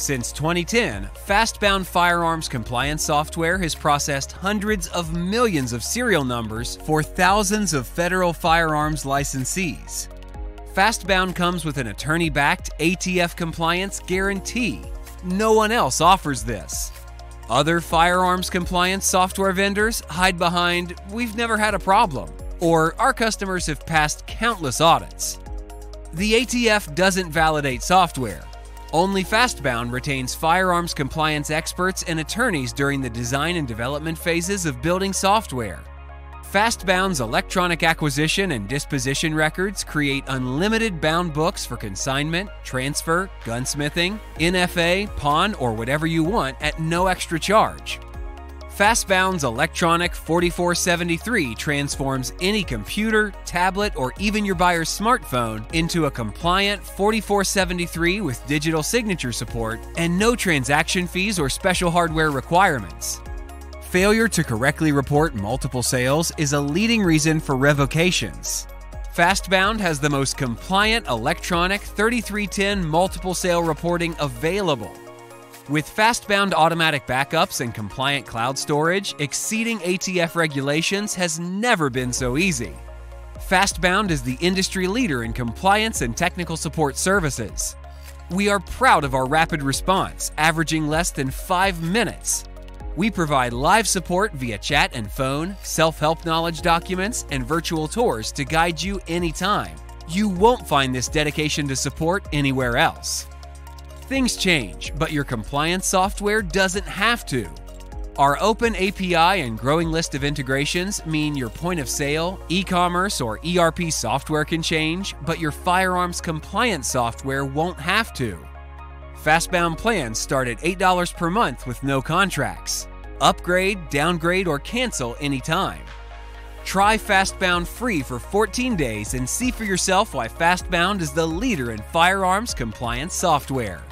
Since 2010, Fastbound Firearms compliance software has processed hundreds of millions of serial numbers for thousands of federal firearms licensees. Fastbound comes with an attorney backed ATF compliance guarantee. No one else offers this. Other firearms compliance software vendors hide behind, we've never had a problem, or our customers have passed countless audits. The ATF doesn't validate software. Only Fastbound retains firearms compliance experts and attorneys during the design and development phases of building software. Fastbound's electronic acquisition and disposition records create unlimited bound books for consignment, transfer, gunsmithing, NFA, pawn, or whatever you want at no extra charge. Fastbound's electronic 4473 transforms any computer, tablet, or even your buyer's smartphone into a compliant 4473 with digital signature support and no transaction fees or special hardware requirements. Failure to correctly report multiple sales is a leading reason for revocations. Fastbound has the most compliant electronic 3310 multiple sale reporting available. With Fastbound automatic backups and compliant cloud storage, exceeding ATF regulations has never been so easy. Fastbound is the industry leader in compliance and technical support services. We are proud of our rapid response, averaging less than five minutes. We provide live support via chat and phone, self help knowledge documents, and virtual tours to guide you anytime. You won't find this dedication to support anywhere else. Things change, but your compliance software doesn't have to. Our open API and growing list of integrations mean your point of sale, e commerce, or ERP software can change, but your firearms compliance software won't have to. Fastbound plans start at $8 per month with no contracts. Upgrade, downgrade, or cancel anytime. Try Fastbound free for 14 days and see for yourself why Fastbound is the leader in firearms compliance software.